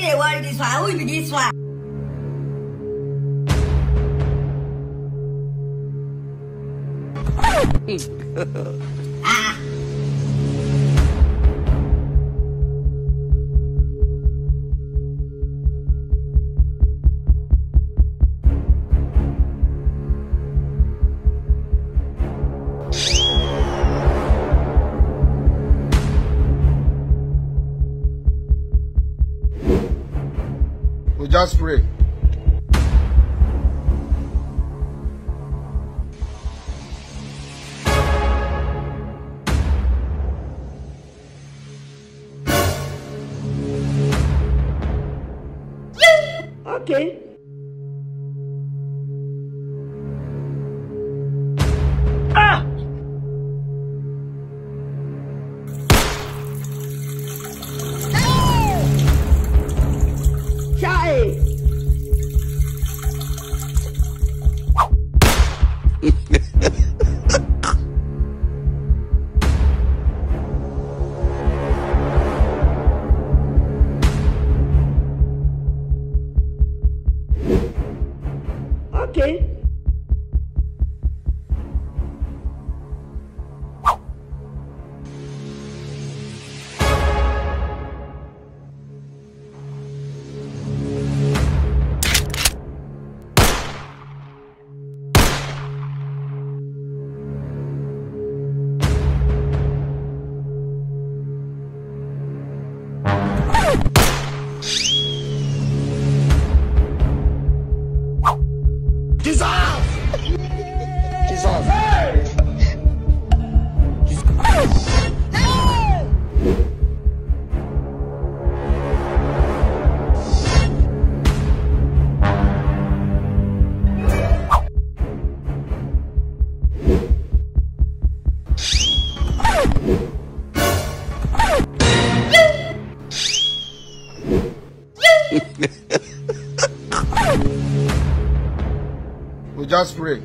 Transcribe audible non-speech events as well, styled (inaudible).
Who be this one? ah. (laughs) We just pray. Okay. Okay. Jesus! We just pray.